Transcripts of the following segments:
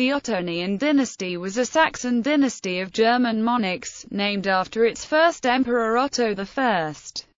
The Ottonian dynasty was a Saxon dynasty of German monarchs, named after its first emperor Otto I,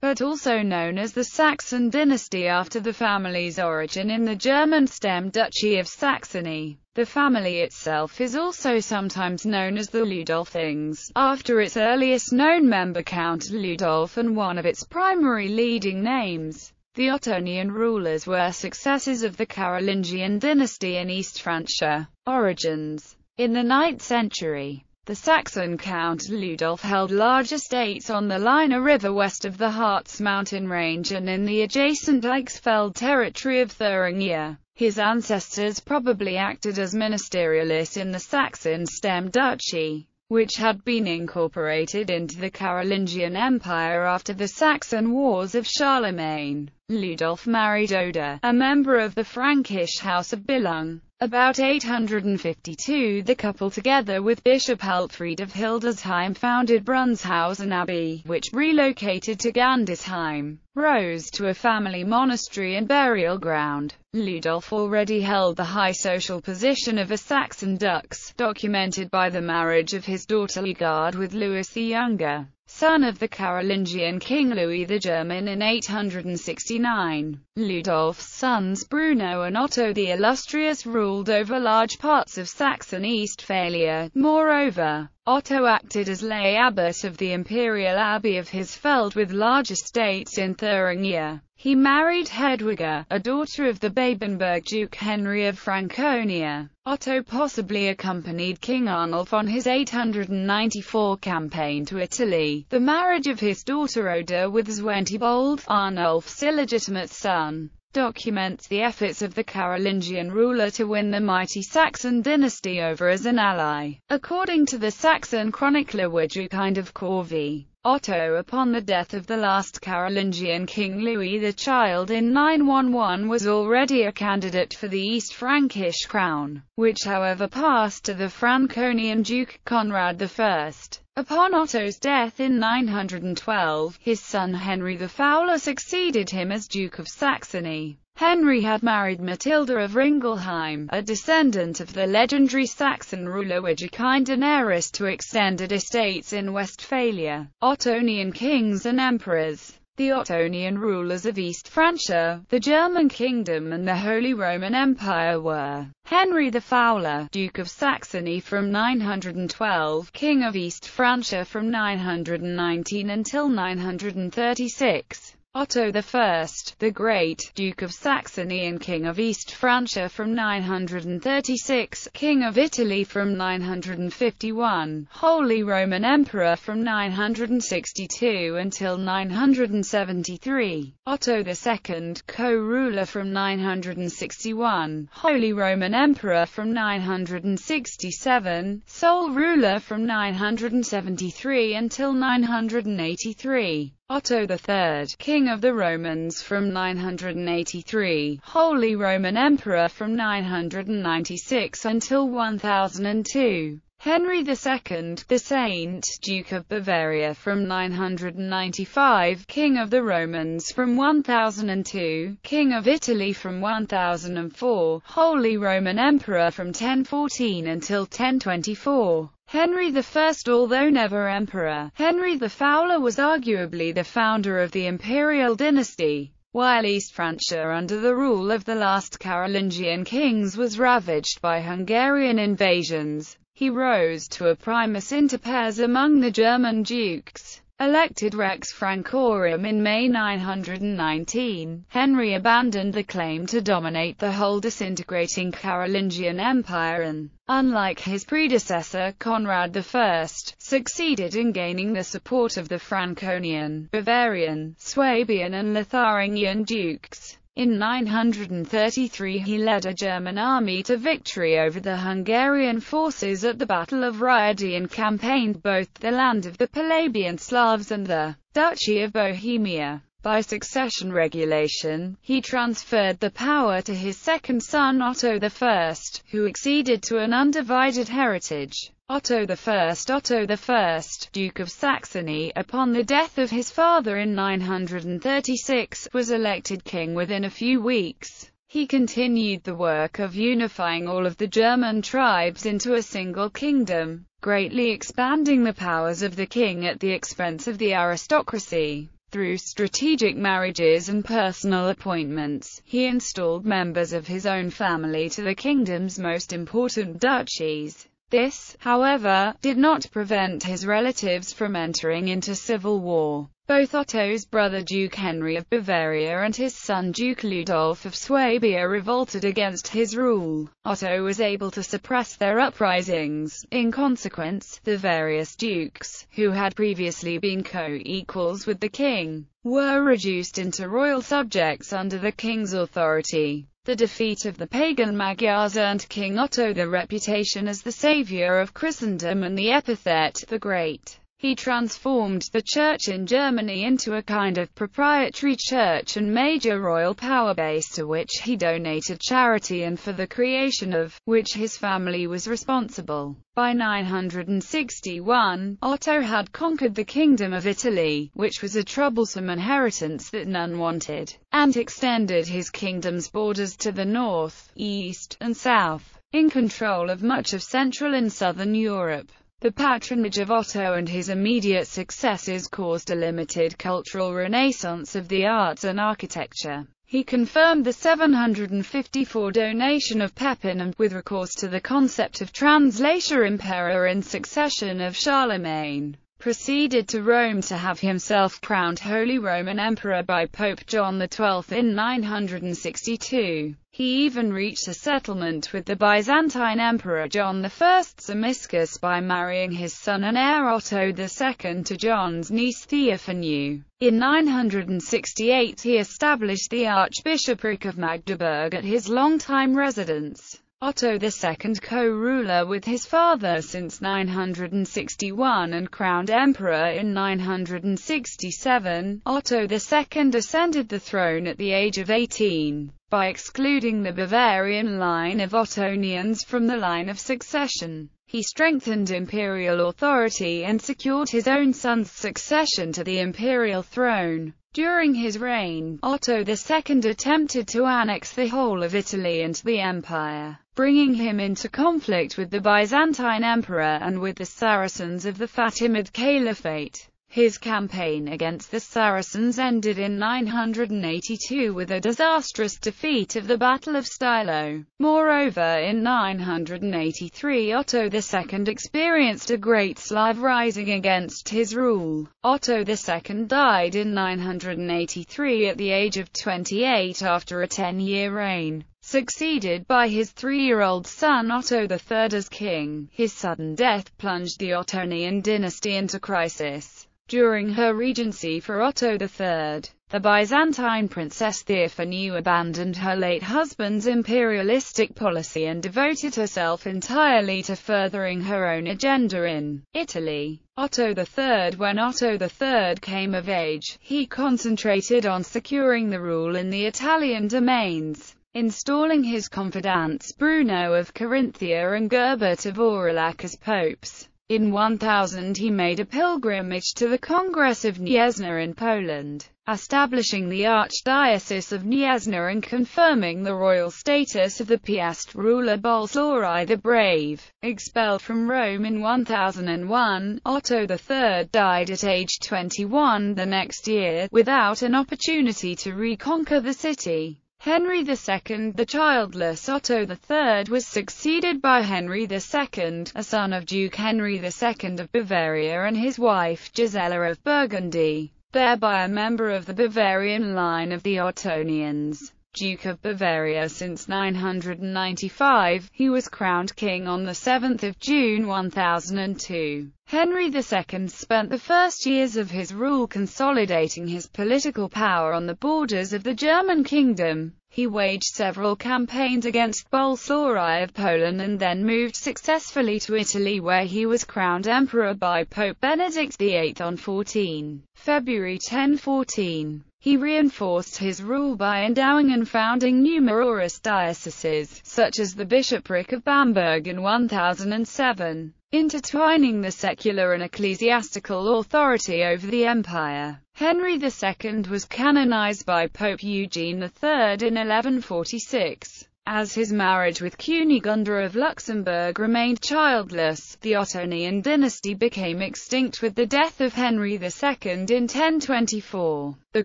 but also known as the Saxon dynasty after the family's origin in the German stem Duchy of Saxony. The family itself is also sometimes known as the Ludolfings, after its earliest known member Count Ludolf and one of its primary leading names. The Ottonian rulers were successors of the Carolingian dynasty in East Francia. Origins In the 9th century, the Saxon Count Ludolf held large estates on the Leine River west of the Harz mountain range and in the adjacent Eichsfeld territory of Thuringia. His ancestors probably acted as ministerialists in the Saxon stem duchy, which had been incorporated into the Carolingian Empire after the Saxon Wars of Charlemagne. Ludolf married Oda, a member of the Frankish House of Billung. About 852 the couple together with Bishop Helfried of Hildesheim founded Brunshausen Abbey, which relocated to Gandersheim, rose to a family monastery and burial ground. Ludolf already held the high social position of a Saxon dux, documented by the marriage of his daughter Liutgard with Louis the Younger son of the Carolingian king Louis the German in 869. Ludolf's sons Bruno and Otto the Illustrious ruled over large parts of Saxon Eastphalia. Moreover, Otto acted as lay abbot of the imperial abbey of Hersfeld with large estates in Thuringia. He married Hedwiga, a daughter of the Babenberg Duke Henry of Franconia. Otto possibly accompanied King Arnulf on his 894 campaign to Italy. The marriage of his daughter Oda with Zwentibold, Arnulf's illegitimate son, documents the efforts of the Carolingian ruler to win the mighty Saxon dynasty over as an ally. According to the Saxon chronicler Widukind of Corvey, Otto upon the death of the last Carolingian king Louis the Child in 911 was already a candidate for the East Frankish crown, which however passed to the Franconian Duke Conrad I. Upon Otto's death in 912, his son Henry the Fowler succeeded him as Duke of Saxony. Henry had married Matilda of Ringelheim, a descendant of the legendary Saxon ruler Widukind and heiress to extended estates in Westphalia. Ottonian kings and emperors the Ottonian rulers of East Francia, the German kingdom and the Holy Roman Empire were Henry the Fowler, Duke of Saxony from 912, King of East Francia from 919 until 936, Otto I, the Great, Duke of Saxony and King of East Francia from 936, King of Italy from 951, Holy Roman Emperor from 962 until 973, Otto II, co-ruler from 961, Holy Roman Emperor from 967, sole ruler from 973 until 983. Otto III, King of the Romans from 983, Holy Roman Emperor from 996 until 1002. Henry II, the Saint, Duke of Bavaria from 995, King of the Romans from 1002, King of Italy from 1004, Holy Roman Emperor from 1014 until 1024. Henry I although never emperor, Henry the Fowler was arguably the founder of the imperial dynasty. While East Francia under the rule of the last Carolingian kings was ravaged by Hungarian invasions, he rose to a primus inter pares among the German dukes. Elected Rex Francorum in May 919, Henry abandoned the claim to dominate the whole disintegrating Carolingian Empire and, unlike his predecessor Conrad I, succeeded in gaining the support of the Franconian, Bavarian, Swabian and Lotharingian dukes. In 933 he led a German army to victory over the Hungarian forces at the Battle of Riade and campaigned both the land of the Polabian Slavs and the Duchy of Bohemia. By succession regulation, he transferred the power to his second son Otto I, who acceded to an undivided heritage. Otto I Otto I, Duke of Saxony, upon the death of his father in 936, was elected king within a few weeks. He continued the work of unifying all of the German tribes into a single kingdom, greatly expanding the powers of the king at the expense of the aristocracy. Through strategic marriages and personal appointments, he installed members of his own family to the kingdom's most important duchies. This, however, did not prevent his relatives from entering into civil war. Both Otto's brother Duke Henry of Bavaria and his son Duke Ludolf of Swabia revolted against his rule. Otto was able to suppress their uprisings. In consequence, the various dukes, who had previously been co-equals with the king, were reduced into royal subjects under the king's authority. The defeat of the pagan Magyars earned King Otto the reputation as the savior of Christendom and the epithet, the Great. He transformed the church in Germany into a kind of proprietary church and major royal power base to which he donated charity and for the creation of which his family was responsible. By 961, Otto had conquered the Kingdom of Italy, which was a troublesome inheritance that none wanted, and extended his kingdom's borders to the north, east, and south, in control of much of Central and Southern Europe. The patronage of Otto and his immediate successors caused a limited cultural renaissance of the arts and architecture. He confirmed the 754 donation of Pepin and, with recourse to the concept of translatio imperii in succession of Charlemagne, proceeded to Rome to have himself crowned Holy Roman Emperor by Pope John XII in 962. He even reached a settlement with the Byzantine Emperor John I Tzimiskes by marrying his son and heir Otto II to John's niece Theophanu. In 968 he established the Archbishopric of Magdeburg at his longtime residence. Otto II co-ruler with his father since 961 and crowned emperor in 967, Otto II ascended the throne at the age of 18, by excluding the Bavarian line of Ottonians from the line of succession. He strengthened imperial authority and secured his own son's succession to the imperial throne. During his reign, Otto II attempted to annex the whole of Italy into the empire, bringing him into conflict with the Byzantine emperor and with the Saracens of the Fatimid Caliphate. His campaign against the Saracens ended in 982 with a disastrous defeat of the Battle of Stilo. Moreover in 983 Otto II experienced a great Slav rising against his rule. Otto II died in 983 at the age of 28 after a ten-year reign succeeded by his three-year-old son Otto III as king. His sudden death plunged the Ottonian dynasty into crisis. During her regency for Otto III, the Byzantine princess Theophanu abandoned her late husband's imperialistic policy and devoted herself entirely to furthering her own agenda in Italy. Otto III When Otto III came of age, he concentrated on securing the rule in the Italian domains, installing his confidants Bruno of Carinthia and Gerbert of Aurillac as popes. In 1000 he made a pilgrimage to the Congress of Gniezno in Poland, establishing the Archdiocese of Gniezno and confirming the royal status of the Piast ruler Bolesław I the Brave. Expelled from Rome in 1001, Otto III died at age 21 the next year, without an opportunity to reconquer the city. Henry II, the childless Otto III was succeeded by Henry II, a son of Duke Henry II of Bavaria and his wife Gisela of Burgundy, thereby a member of the Bavarian line of the Ottonians. Duke of Bavaria since 995, he was crowned king on 7 June 1002. Henry II spent the first years of his rule consolidating his political power on the borders of the German kingdom. He waged several campaigns against Bolesław I of Poland and then moved successfully to Italy where he was crowned emperor by Pope Benedict VIII on 14 February 1014. He reinforced his rule by endowing and founding numerous dioceses, such as the bishopric of Bamberg in 1007. Intertwining the secular and ecclesiastical authority over the empire. Henry II was canonized by Pope Eugene III in 1146. As his marriage with Kunigunda of Luxembourg remained childless, the Ottonian dynasty became extinct with the death of Henry II in 1024. The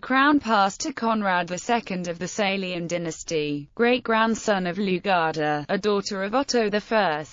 crown passed to Conrad II of the Salian dynasty, great-grandson of Liutgarde, a daughter of Otto I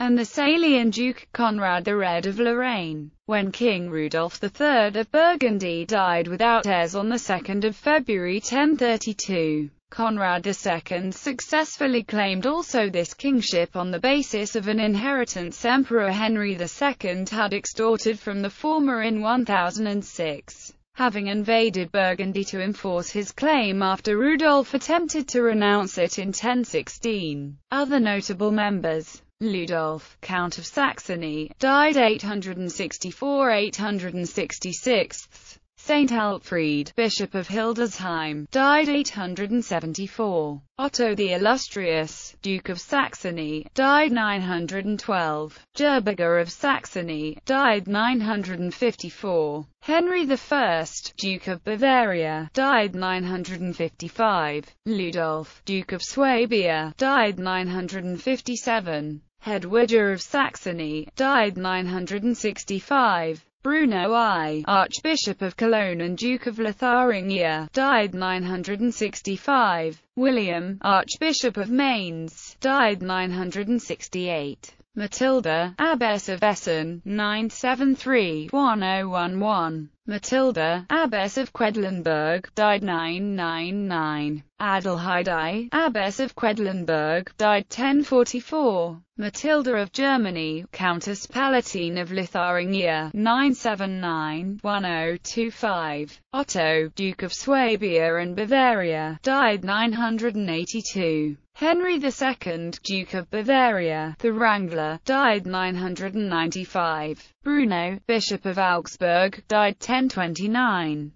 and the Salian Duke Conrad the Red of Lorraine. When King Rudolf III of Burgundy died without heirs on 2 February 1032, Conrad II successfully claimed also this kingship on the basis of an inheritance Emperor Henry II had extorted from the former in 1006 having invaded Burgundy to enforce his claim after Rudolf attempted to renounce it in 1016. Other notable members Ludolf, Count of Saxony, died 864-866. Saint Altfrid, Bishop of Hildesheim, died 874. Otto the Illustrious, Duke of Saxony, died 912. Gerberga of Saxony, died 954. Henry I, Duke of Bavaria, died 955. Ludolf, Duke of Swabia, died 957. Hedwiger of Saxony, died 965. Bruno I, Archbishop of Cologne and Duke of Lotharingia, died 965. William, Archbishop of Mainz, died 968. Matilda, Abbess of Essen, 973-1011. Matilda, Abbess of Quedlinburg, died 999. Adelheid I, Abbess of Quedlinburg, died 1044. Matilda of Germany, Countess Palatine of Lotharingia, 979-1025. Otto, Duke of Swabia and Bavaria, died 982. Henry II, Duke of Bavaria, the Wrangler, died 995. Bruno, Bishop of Augsburg, died 1029.